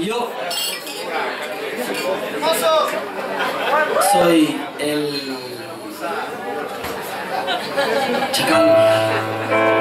Yo soy el chacal.